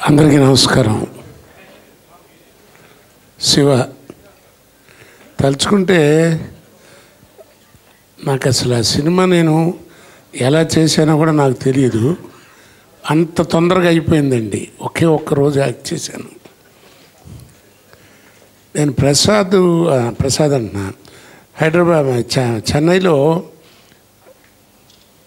అందరికీ నమస్కారం. శివ తలుచుకుంటే నాకు అసలు ఆ సినిమా నేను ఎలా చేశానో కూడా నాకు తెలియదు. అంత తొందరగా అయిపోయిందండి. ఒకే ఒక్క రోజు యాక్ట్ చేశాను. నేను ప్రసాద్ ప్రసాద్ అంటున్నా హైదరాబాద్ చెన్నైలో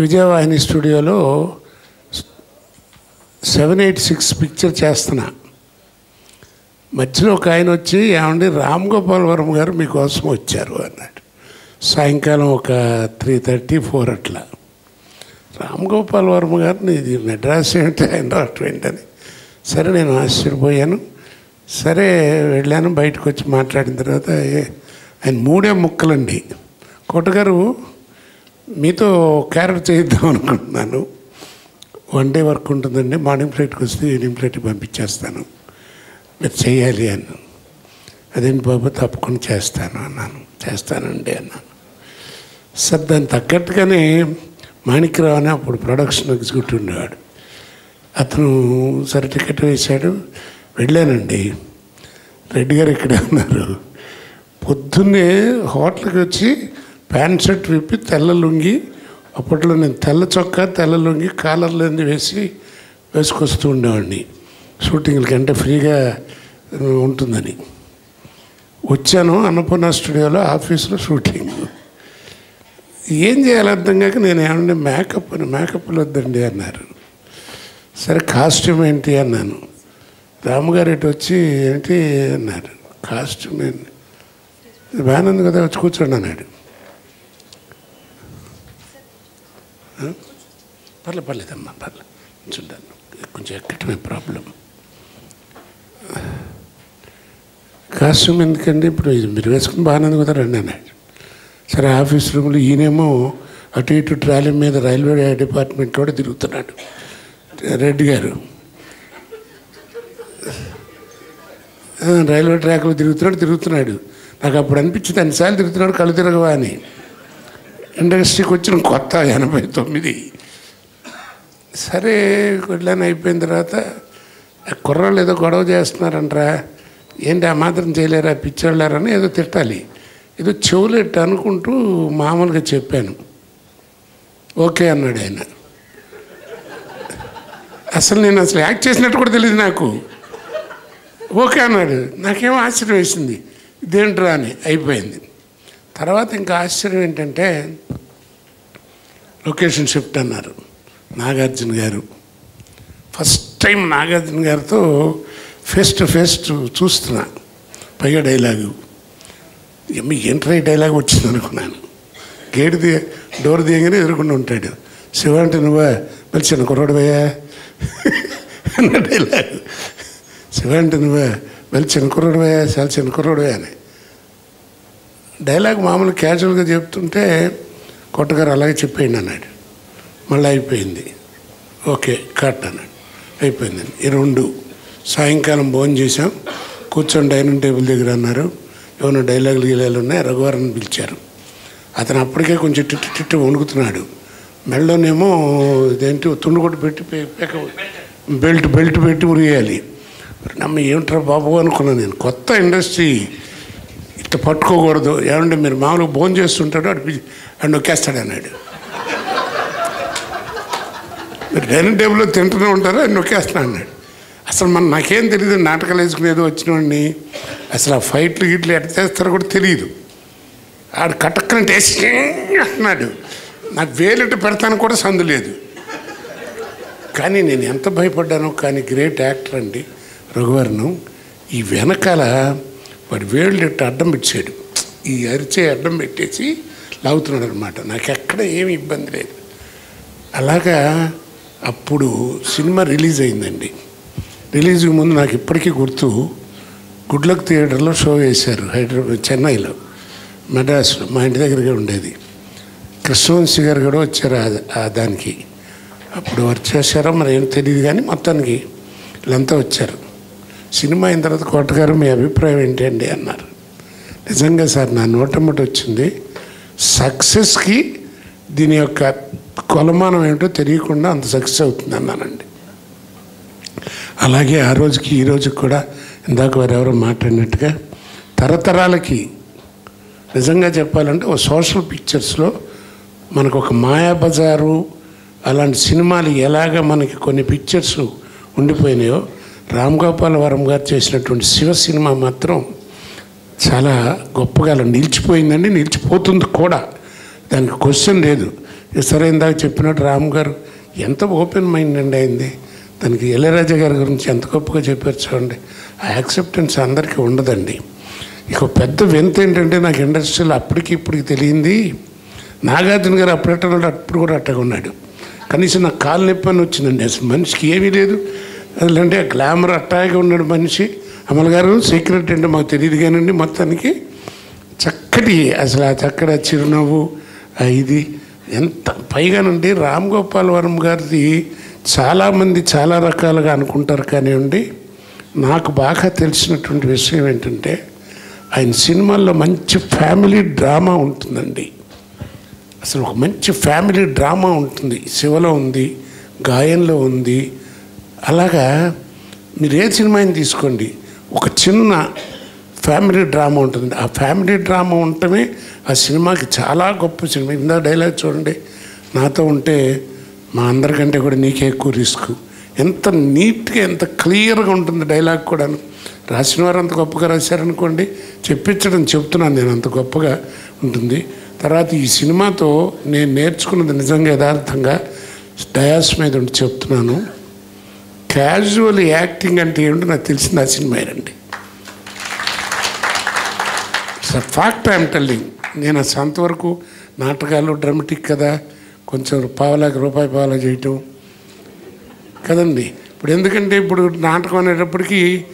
విజయవాహిని స్టూడియోలో సెవెన్ ఎయిట్ సిక్స్ పిక్చర్ చేస్తున్నా. మధ్యలో ఒక ఆయన వచ్చి ఏమండి రామ్ గోపాల్ వర్మ గారు మీకోసం వచ్చారు అన్నాడు. సాయంకాలం ఒక త్రీ థర్టీ ఫోర్ అట్లా. రామ్ గోపాల్ వర్మ గారిని ఇది మెడ్రాస్ ఏంటి ఆయన రావటం ఏంటని. సరే నేను ఆశ్చర్యపోయాను. సరే వెళ్ళాను బయటకు వచ్చి మాట్లాడిన తర్వాత ఆయన మూడే ముక్కలండి. కోటగారు మీతో క్యారెట్ చేయిద్దాం అనుకుంటున్నాను. వన్ డే వర్క్ ఉంటుందండి మార్నింగ్ ఫ్లైట్కి వస్తే ఈవినింగ్ ఫ్లైట్కి పంపించేస్తాను. మీరు చేయాలి అన్నాను. అదేంటి బాబు తప్పకుండా చేస్తాను అన్నాను. చేస్తానండి అన్నాను. సార్ దానికి తగ్గట్టుగానే మాణిక్యరావు అని అప్పుడు ప్రొడక్షన్ ఎగ్జిక్యూటివ్ ఉండేవాడు అతను సరే టికెట్ వేశాడు. వెళ్ళానండి. రెడ్డి గారు ఇక్కడే ఉన్నారు. పొద్దున్నే హోటల్కి వచ్చి ప్యాంట్ షర్ట్ విప్పి తెల్ల లుంగి అప్పట్లో నేను తెల్ల చొక్కా తెల్ల లొంగి కాలర్లేని వేసి వేసుకొస్తూ ఉండేవాడిని. షూటింగ్లకి అంటే ఫ్రీగా ఉంటుందని. వచ్చాను అన్నపూర్ణ స్టూడియోలో ఆఫీస్లో షూటింగ్. ఏం చేయాలి అర్థం కాక నేను ఏమంటే మేకప్ అని మేకప్లు వద్దండి అన్నారు. సరే కాస్ట్యూమ్ ఏంటి? అన్నాను. రాముగారు ఇటు వచ్చి ఏంటి? అన్నారు. కాస్ట్యూమ్ ఏంటి? బాగానే ఉంది కదా వచ్చి కూర్చోండి అన్నాడు. పర్లే పర్లేదమ్మా పర్లే. చూద్దాను కొంచెం ఎక్కటమే ప్రాబ్లం. కాస్ట్యూమ్ ఎందుకండి? ఇప్పుడు ఇది మీరు వేసుకుని బాగానే ఉంది కదా రండి అన్నాడు. సరే ఆఫీస్ రూమ్లో ఈయనేమో అటు ఇటు ట్రాలీ మీద రైల్వే డిపార్ట్మెంట్ కూడా తిరుగుతున్నాడు. రెడ్డి గారు. రైల్వే ట్రాక్లో తిరుగుతున్నాడు తిరుగుతున్నాడు. నాకు అప్పుడు అనిపించింది అన్నిసార్లు తిరుగుతున్నాడు కళ్ళు తిరగవా అని. ఇండస్ట్రీకి వచ్చిన కొత్త ఎనభై తొమ్మిది. సరే వెళ్ళని అయిపోయిన తర్వాత కుర్రాళ్ళు ఏదో గొడవ చేస్తున్నారంట్రా ఏంటి ఆ మాత్రం చేయలేరా పిచ్చోళ్ళారని ఏదో తిట్టాలి. ఏదో చెవులెట్టు అనుకుంటూ మామూలుగా చెప్పాను. ఓకే అన్నాడు ఆయన. అసలు నేను అసలు యాక్ట్ చేసినట్టు కూడా తెలియదు నాకు. ఓకే అన్నాడు. నాకేమో ఆశ్చర్యం వేసింది. ఇదేంట్రా అని అయిపోయింది. తర్వాత ఇంకా ఆశ్చర్యం ఏంటంటే లొకేషన్ షిఫ్ట్ అన్నారు. నాగార్జున గారు. ఫస్ట్ టైం నాగార్జున గారితో ఫేస్ టు ఫేస్ చూస్తున్నా పైగా డైలాగు. మీ ఏంట్రా డైలాగ్ వచ్చింది అనుకున్నాను. గేటు దిగ డోర్ దిగగానే ఎదురుకుండా ఉంటాడు. శివ అంటే నువ్వా? మళ్ళీ చిన్న కుర్రాడు పోయా అన్న డైలాగ్. శివ అంటే నువ్వా? మళ్ళీ చిన్న కుర్రాడు పోయా చాలా చిన్న కుర్రాడు పోయా అని. డైలాగ్ మామూలు క్యాజువల్గా చెప్తుంటే కొట్టగారు అలాగే చెప్పేయండి అన్నాడు. మళ్ళీ అయిపోయింది. ఓకే కట్ అన్నాడు అయిపోయిందండి ఈ రెండు సాయంకాలం భోజనం చేసాం కూర్చొని డైనింగ్ టేబుల్ దగ్గర అన్నారు. ఏమైనా డైలాగులు గీలాలు ఉన్నాయి? రఘువరని పిలిచారు. అతను అప్పటికే కొంచెం టిట్టు టిట్టు వణుకుతున్నాడు. మెళ్ళలోనేమో ఇదేంటి తుండు కొట్టు పెట్టి బెల్ట్ బెల్ట్ పెట్టి ఉరిగేయాలి నమ్మ ఏమిట్రా బాబు అనుకున్నాను నేను. కొత్త ఇండస్ట్రీ. ఇట్లా పట్టుకోకూడదు. ఏమంటే మీరు మామూలుగా భోజనం చేస్తుంటాడు అడిపి అండ్ నొక్కేస్తాడు అన్నాడు. మీరు డైనింగ్ టేబుల్లో తింటూనే ఉంటారు అని నొక్కేస్తున్నా అన్నాడు. అసలు మన నాకేం తెలియదు నాటకాలు వేసుకునేది వచ్చినవాడిని అసలు ఆ ఫైట్లు గిట్లు ఎట్ట చేస్తారో కూడా తెలియదు ఆడు కటక్కనంటే అన్నాడు నాకు వేలిట్టు పెడతాను కూడా సందు లేదు. కానీ నేను ఎంత భయపడ్డానో కానీ గ్రేట్ యాక్టర్ అండి రఘువర్ణం. ఈ వెనకాల వాడు వేళ్ళెట్టు ఇట్ట అడ్డం పెట్టాడు ఈ అరిచే అడ్డం పెట్టేసి లాగుతున్నాడు అనమాట నాకు ఎక్కడ ఏమి ఇబ్బంది లేదు. అలాగా అప్పుడు సినిమా రిలీజ్ అయిందండి. రిలీజ్కి ముందు నాకు ఇప్పటికీ గుర్తు గుడ్లక్ థియేటర్లో షో వేశారు హైదరాబాద్ చెన్నైలో మెడ్రాస్లో మా ఇంటి దగ్గరగా ఉండేది. కృష్ణవంశీ గారు కూడా వచ్చారు ఆ- దానికి. అప్పుడు వర్క్ చేశారో మరి ఏం తెలియదు కానీ మొత్తానికి వీళ్ళంతా వచ్చారు. సినిమా అయిన తర్వాత కోటగారు మీ అభిప్రాయం ఏంటి అండి? అన్నారు. నిజంగా సార్ నా నోటమ్మటి వచ్చింది సక్సెస్కి దీని యొక్క కొలమానం ఏమిటో తెలియకుండా అంత సక్సెస్ అవుతుంది అన్నానండి. అలాగే ఆ రోజుకి ఈ రోజుకి కూడా ఇందాక వారెవరో మాట్లాడినట్టుగా తరతరాలకి నిజంగా చెప్పాలంటే ఓ సోషల్ పిక్చర్స్లో మనకు ఒక మాయాబజారు అలాంటి సినిమాలు ఎలాగ మనకి కొన్ని పిక్చర్స్ ఉండిపోయినాయో రామ్ గోపాల్ వరం గారు చేసినటువంటి శివ సినిమా మాత్రం చాలా గొప్పగా నిలిచిపోయిందండి నిలిచిపోతుంది కూడా. దానికి క్వశ్చన్ లేదు. సరే ఇందాక చెప్పినట్టు రామ్ గారు ఎంత ఓపెన్ మైండ్ అండి అయింది. దానికి ఇళయరాజా గారి గురించి ఎంత గొప్పగా చెప్పారు చూడండి. ఆ యాక్సెప్టెన్స్ అందరికీ ఉండదండి. ఇక పెద్ద వింత ఏంటంటే నాకు ఇండస్ట్రీలో అప్పటికి ఇప్పటికి తెలియంది నాగార్జున గారు అప్పుడెట్టడు అప్పుడు కూడా అట్టగా ఉన్నాడు. కనీసం నాకు కాలు నొప్పి అని వచ్చిందండి అసలు మనిషికి ఏమీ లేదు. అసలంటే గ్లామర్ అట్టాగా ఉన్నాడు మనిషి. అమలు గారు సీక్రెట్ అంటే మాకు తెలియదు కానండి మొత్తానికి. చక్కటి అసలు ఆ చక్కటి చిరునవ్వు ఇది ఎంత పైగానండి రామ్ గోపాల్ వర్మ గారిది చాలామంది చాలా రకాలుగా అనుకుంటారు కానివ్వండి. నాకు బాగా తెలిసినటువంటి విషయం ఏంటంటే ఆయన సినిమాల్లో మంచి ఫ్యామిలీ డ్రామా ఉంటుందండి. అసలు ఒక మంచి ఫ్యామిలీ డ్రామా ఉంటుంది. శివలో ఉంది గాయంలో ఉంది. అలాగా మీరు ఏ సినిమాని తీసుకోండి. ఒక చిన్న ఫ్యామిలీ డ్రామా ఉంటుంది ఆ ఫ్యామిలీ డ్రామా ఉండటమే ఆ సినిమాకి చాలా గొప్ప సినిమా. ఇందా డైలాగ్ చూడండి. నాతో ఉంటే మా అందరికంటే కూడా నీకే ఎక్కువ రిస్క్ ఎంత నీట్గా ఎంత క్లియర్గా ఉంటుంది డైలాగ్ కూడాను. రాసిన వారు అంత గొప్పగా రాశారనుకోండి చెప్పించడం చెప్తున్నాను నేను అంత గొప్పగా ఉంటుంది. తర్వాత ఈ సినిమాతో నేను నేర్చుకున్నది నిజంగా యథార్థంగా డయాస్ మీద ఉండి చెప్తున్నాను. క్యాజువల్ యాక్టింగ్ అంటే ఏమిటో నాకు తెలిసింది ఆ సినిమా అండి సార్ ఫ్యాక్ట్ ఐఎమ్ టెల్లింగ్ నేను సంత వరకు నాటకాలు డ్రమటిక్ కదా కొంచెం పావలాకి రూపాయి పావలా చేయటం. కదండి? ఇప్పుడు ఎందుకంటే ఇప్పుడు నాటకం అనేటప్పటికీ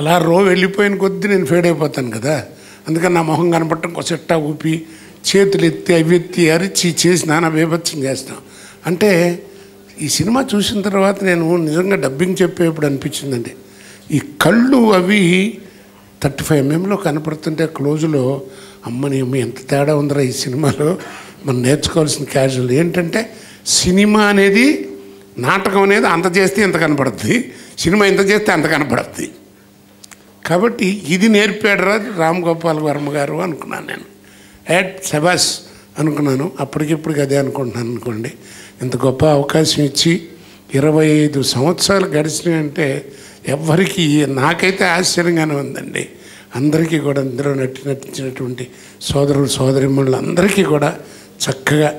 అలా రో వెళ్ళిపోయిన కొద్దీ నేను ఫేడ్ అయిపోతాను కదా. అందుకని నా మొహం కనపడటం కొసెట్టా ఊపి చేతులు ఎత్తి అవి ఎత్తి అరిచి చేసి నానా బీభత్సం చేస్తాం. అంటే ఈ సినిమా చూసిన తర్వాత నేను నిజంగా డబ్బింగ్ చెప్పేప్పుడు అనిపించిందండి. ఈ కళ్ళు అవి థర్టీ ఫైవ్ ఎంఎంలో కనపడుతుంటే క్లోజ్లో అమ్మని అమ్మ ఎంత తేడా ఉందిరా ఈ సినిమాలో మనం నేర్చుకోవాల్సిన క్యాజువల్ ఏంటంటే సినిమా అనేది నాటకం అనేది అంత చేస్తే ఇంత కనపడుద్ది సినిమా ఇంత చేస్తే అంత కనపడుద్ది. కాబట్టి ఇది నేర్పాడరా రామ్ గోపాల్ వర్మ గారు అనుకున్నాను నేను. యాడ్ సెబాస్ అనుకున్నాను. అప్పటికిప్పటికి అదే అనుకుంటున్నాను అనుకోండి. ఇంత గొప్ప అవకాశం ఇచ్చి ఇరవై ఐదు సంవత్సరాలు గడిచినాయంటే ఎవరికి నాకైతే ఆశ్చర్యంగానే ఉందండి. అందరికీ కూడా ఇందులో నటి నటించినటువంటి సోదరులు సోదరిమ్మళ్ళు అందరికీ కూడా చక్కగా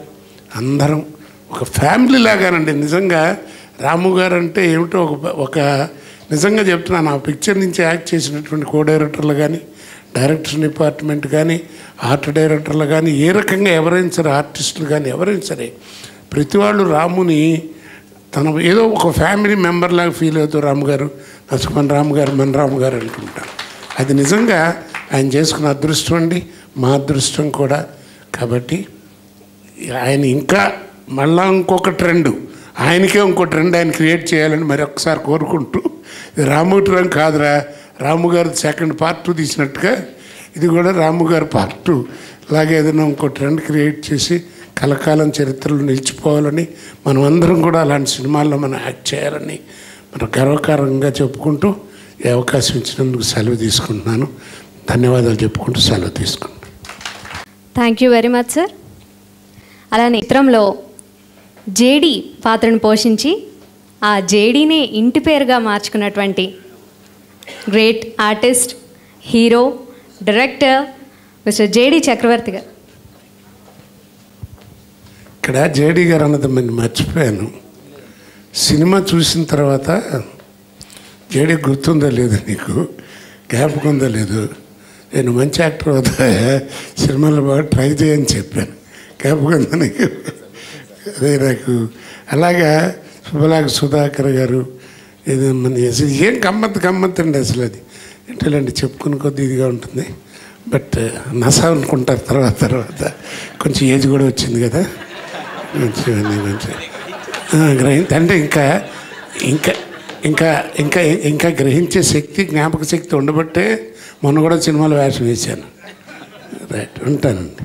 అందరం ఒక ఫ్యామిలీ లాగానండి. నిజంగా రాము గారు అంటే ఏమిటో ఒక ఒక నిజంగా చెప్తున్నాను. ఆ పిక్చర్ నుంచి యాక్ట్ చేసినటువంటి కో డైరెక్టర్లు కానీ డైరెక్టర్ డిపార్ట్మెంట్ కానీ ఆర్ట్ డైరెక్టర్లు కానీ ఏ రకంగా ఎవరైనా సరే ఆర్టిస్టులు కానీ ఎవరైనా సరే ప్రతి వాళ్ళు రాముని తన ఏదో ఒక ఫ్యామిలీ మెంబర్ లాగా ఫీల్ అవుతారు రాము గారు. మన రాము గారు మన రాము గారు అనుకుంటారు. అది నిజంగా ఆయన చేసుకున్న అదృష్టం అండి. మా అదృష్టం కూడా. కాబట్టి ఆయన ఇంకా మళ్ళా ఇంకొక ట్రెండ్ ఆయనకే ఇంకో ట్రెండ్ ఆయన క్రియేట్ చేయాలని మరి ఒక్కసారి కోరుకుంటూ రాము రాముట్రం కాదురా. రాము గారు సెకండ్ పార్ట్ టూ తీసినట్టుగా ఇది కూడా రాము గారు పార్ట్ టూ. ఇలాగే ఏదైనా ఇంకో ట్రెండ్ క్రియేట్ చేసి కలకాలం చరిత్రలో నిలిచిపోవాలని మనం అందరం కూడా అలాంటి సినిమాల్లో మనం యాక్ట్ చేయాలని మనం గర్వకారంగా చెప్పుకుంటూ ఈ అవకాశం ఇచ్చినందుకు సెలవు తీసుకుంటున్నాను. ధన్యవాదాలు చెప్పుకుంటూ సెలవు తీసుకుంటాను thank you very much sir అలానే చిత్రంలో జేడి పాత్రను పోషించి ఆ జేడీనే ఇంటి పేరుగా మార్చుకున్నటువంటి great artist hero director mister JD Chakravarthy garu. ఇక్కడ జేడీ గారు అన్నది నేను మర్చిపోయాను. సినిమా చూసిన తర్వాత జేడీ గుర్తుందో లేదు నీకు? జ్ఞాపకం ఉందో లేదు? నేను మంచి యాక్టర్ అవుతా సినిమాలో బాగా ట్రై చేయని చెప్పాను. జ్ఞాపకం ఉందా నీకు? అదే నాకు. అలాగా శుభలాగ సుధాకర్ గారు ఏదో మన ఏం గమ్మత్ గమ్మత్ అండి అసలు అది. ఏంటంటే చెప్పుకుని కొద్ది ఇదిగా ఉంటుంది. బట్ నసా అనుకుంటారు తర్వాత తర్వాత. కొంచెం ఏజ్ కూడా వచ్చింది కదా? మంచిగా మంచిగా అంటే ఇంకా ఇంకా ఇంకా ఇంకా ఇంకా గ్రహించే శక్తి జ్ఞాపక శక్తి ఉండబట్టే మొన్న కూడా సినిమాలో వేషం వేశాను. రైట్ ఉంటానండి.